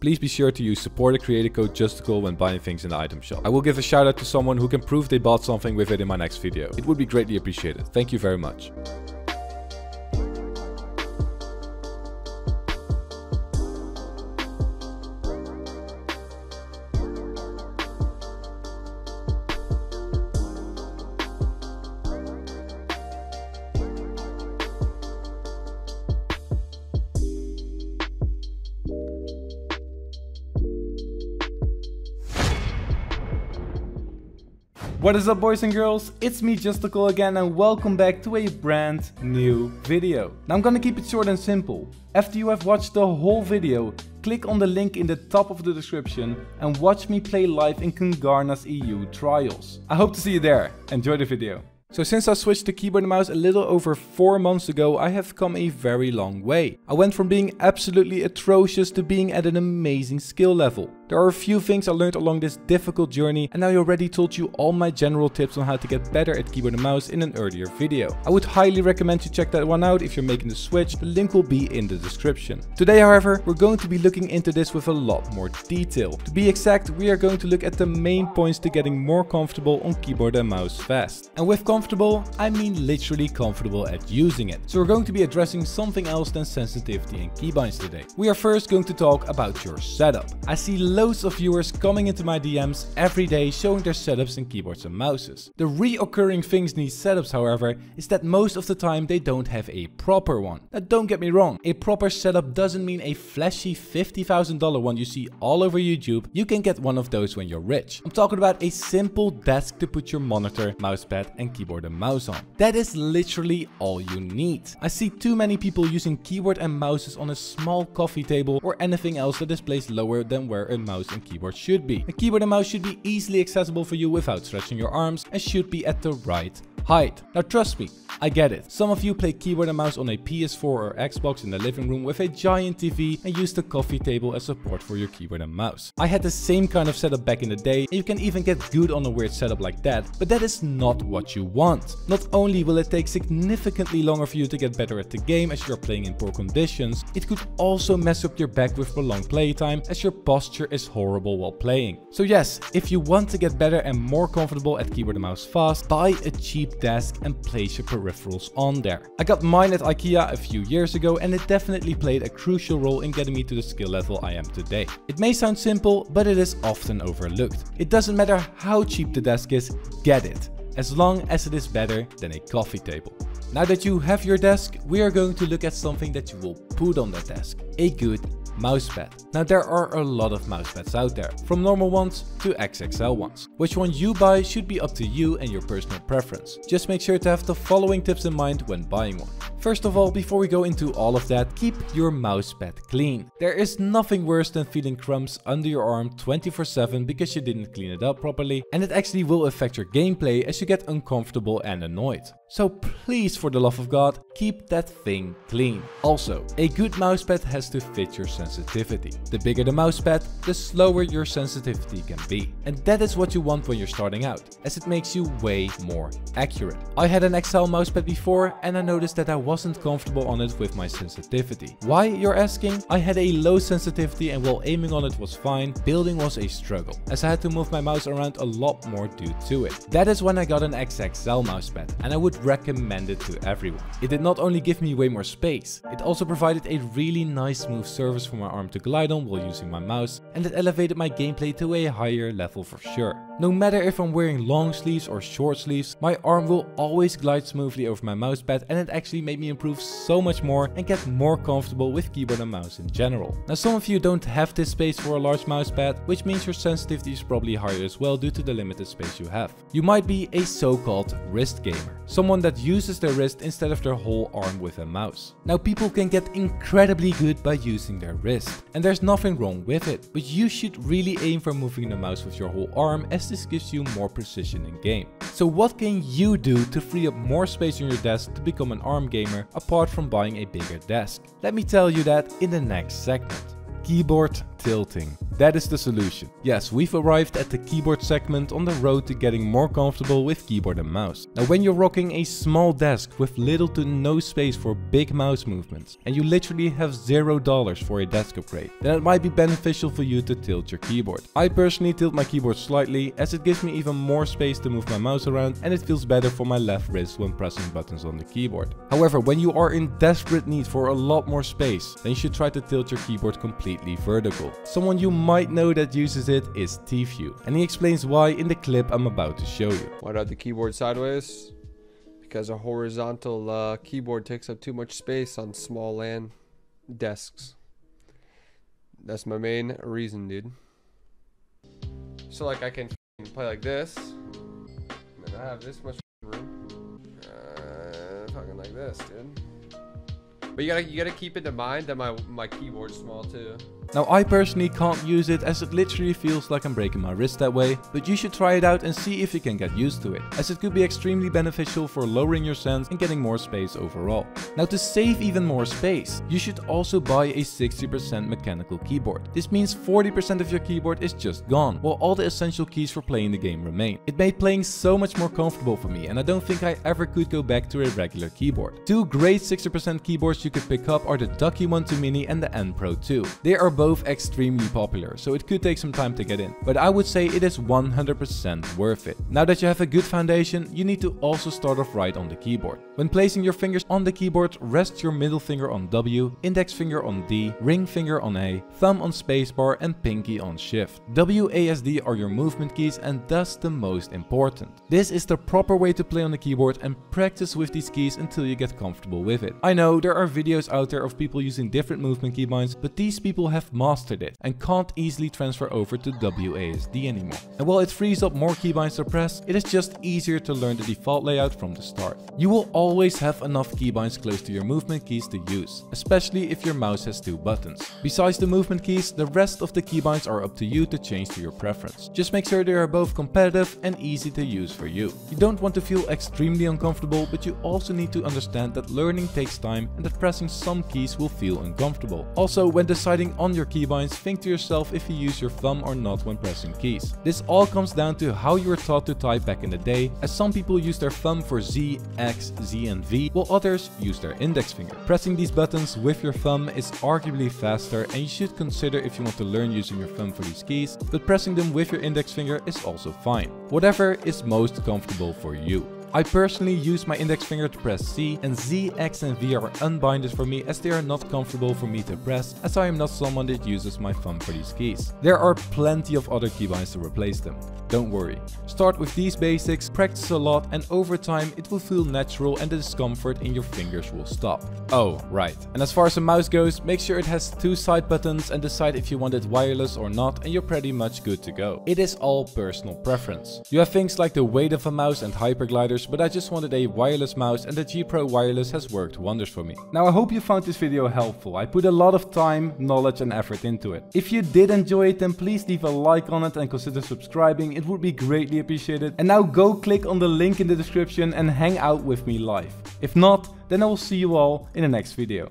Please be sure to use supported creator code JUSTICUL when buying things in the item shop. I will give a shout out to someone who can prove they bought something with it in my next video. It would be greatly appreciated. Thank you very much. What is up boys and girls, it's me Justicul again and welcome back to a brand new video. Now I'm gonna keep it short and simple. After you have watched the whole video, click on the link in the top of the description and watch me play live in Kungarna's EU trials. I hope to see you there, enjoy the video. So since I switched to keyboard and mouse a little over 4 months ago, I have come a very long way. I went from being absolutely atrocious to being at an amazing skill level. There are a few things I learned along this difficult journey and I already told you all my general tips on how to get better at keyboard and mouse in an earlier video. I would highly recommend you check that one out if you're making the switch, the link will be in the description. Today however, we're going to be looking into this with a lot more detail. To be exact, we are going to look at the main points to getting more comfortable on keyboard and mouse fast. And with comfortable, I mean literally comfortable at using it. So we're going to be addressing something else than sensitivity and keybinds today. We are first going to talk about your setup. I see loads of viewers coming into my DMs every day showing their setups in keyboards and mouses. The reoccurring things in these setups however is that most of the time they don't have a proper one. Now don't get me wrong, a proper setup doesn't mean a flashy $50,000 one you see all over YouTube. You can get one of those when you're rich. I'm talking about a simple desk to put your monitor, mousepad and keyboard and mouse on. That is literally all you need. I see too many people using keyboard and mouses on a small coffee table or anything else that is placed lower than where a mouse and keyboard should be. A keyboard and mouse should be easily accessible for you without stretching your arms and should be at the right height. Now trust me, I get it. Some of you play keyboard and mouse on a PS4 or Xbox in the living room with a giant TV and use the coffee table as support for your keyboard and mouse. I had the same kind of setup back in the day and you can even get good on a weird setup like that, but that is not what you want. Not only will it take significantly longer for you to get better at the game as you're playing in poor conditions, it could also mess up your back with prolonged playtime as your posture is horrible while playing. So yes, if you want to get better and more comfortable at keyboard and mouse fast, buy a cheap desk and place your on there. I got mine at IKEA a few years ago and it definitely played a crucial role in getting me to the skill level I am today. It may sound simple, but it is often overlooked. It doesn't matter how cheap the desk is, get it, as long as it is better than a coffee table. Now that you have your desk, we are going to look at something that you will put on that desk. A good mousepad. Now there are a lot of mousepads out there, from normal ones to XXL ones. Which one you buy should be up to you and your personal preference. Just make sure to have the following tips in mind when buying one. First of all, before we go into all of that, keep your mousepad clean. There is nothing worse than feeling crumbs under your arm 24-7 because you didn't clean it up properly and it actually will affect your gameplay as you get uncomfortable and annoyed. So please for the love of god, keep that thing clean. Also, a good mousepad has to fit your sensitivity. The bigger the mousepad, the slower your sensitivity can be. And that is what you want when you're starting out, as it makes you way more accurate. I had an XL mousepad before and I noticed that I wasn't comfortable on it with my sensitivity. Why, you're asking? I had a low sensitivity and while aiming on it was fine, building was a struggle, as I had to move my mouse around a lot more due to it. That is when I got an XXL mousepad, and I would recommend it to everyone. It did not only give me way more space, it also provided a really nice smooth surface for my arm to glide on while using my mouse, and it elevated my gameplay to a higher level for sure. No matter if I'm wearing long sleeves or short sleeves, my arm will always glide smoothly over my mousepad and it actually made me improve so much more and get more comfortable with keyboard and mouse in general. Now some of you don't have this space for a large mousepad, which means your sensitivity is probably higher as well due to the limited space you have. You might be a so-called wrist gamer, someone that uses their wrist instead of their whole arm with a mouse. Now people can get incredibly good by using their wrist, and there's nothing wrong with it, but you should really aim for moving the mouse with your whole arm as this gives you more precision in game. So what can you do to free up more space on your desk to become an ARM gamer apart from buying a bigger desk? Let me tell you that in the next segment. Keyboard tilting. That is the solution. Yes, we've arrived at the keyboard segment on the road to getting more comfortable with keyboard and mouse. Now when you're rocking a small desk with little to no space for big mouse movements, and you literally have zero dollars for a desk upgrade, then it might be beneficial for you to tilt your keyboard. I personally tilt my keyboard slightly as it gives me even more space to move my mouse around and it feels better for my left wrist when pressing buttons on the keyboard. However, when you are in desperate need for a lot more space, then you should try to tilt your keyboard completely vertical. Someone you might know that uses it is Tfue, and he explains why in the clip I'm about to show you. Why not the keyboard sideways? Because a horizontal uh, keyboard takes up too much space on small LAN desks. That's my main reason, dude. So like I can play like this, and I have this much room. Uh, fucking like this, dude. But you gotta you gotta keep in mind that my my keyboard's small too. Now I personally can't use it as it literally feels like I'm breaking my wrist that way, but you should try it out and see if you can get used to it, as it could be extremely beneficial for lowering your sense and getting more space overall. Now to save even more space, you should also buy a 60% mechanical keyboard. This means 40% of your keyboard is just gone, while all the essential keys for playing the game remain. It made playing so much more comfortable for me and I don't think I ever could go back to a regular keyboard. Two great 60% keyboards you could pick up are the Ducky One 2 Mini and the Anne Pro 2. They are both extremely popular, so it could take some time to get in. But I would say it is 100% worth it. Now that you have a good foundation, you need to also start off right on the keyboard. When placing your fingers on the keyboard, rest your middle finger on W, index finger on D, ring finger on A, thumb on spacebar and pinky on shift. W, A, S, D are your movement keys and thus the most important. This is the proper way to play on the keyboard and practice with these keys until you get comfortable with it. I know there are videos out there of people using different movement keybinds, but these people have mastered it and can't easily transfer over to WASD anymore. And while it frees up more keybinds to press, it is just easier to learn the default layout from the start. You will always have enough keybinds close to your movement keys to use, especially if your mouse has two buttons. Besides the movement keys, the rest of the keybinds are up to you to change to your preference. Just make sure they are both competitive and easy to use for you. You don't want to feel extremely uncomfortable, but you also need to understand that learning takes time and that pressing some keys will feel uncomfortable. Also, when deciding on your keybinds, think to yourself if you use your thumb or not when pressing keys. This all comes down to how you were taught to type back in the day, as some people use their thumb for Z, X, Z and V, while others use their index finger. Pressing these buttons with your thumb is arguably faster and you should consider if you want to learn using your thumb for these keys, but pressing them with your index finger is also fine. Whatever is most comfortable for you. I personally use my index finger to press C and Z, X and V are unbinded for me as they are not comfortable for me to press as I am not someone that uses my thumb for these keys. There are plenty of other keybinds to replace them. Don't worry. Start with these basics, practice a lot and over time it will feel natural and the discomfort in your fingers will stop. Oh, right. And as far as the mouse goes, make sure it has two side buttons and decide if you want it wireless or not and you're pretty much good to go. It is all personal preference. You have things like the weight of a mouse and hypergliders but I just wanted a wireless mouse and the G Pro Wireless has worked wonders for me. Now I hope you found this video helpful. I put a lot of time, knowledge and effort into it. If you did enjoy it then please leave a like on it and consider subscribing. It would be greatly appreciated. And now go click on the link in the description and hang out with me live. If not, then I will see you all in the next video.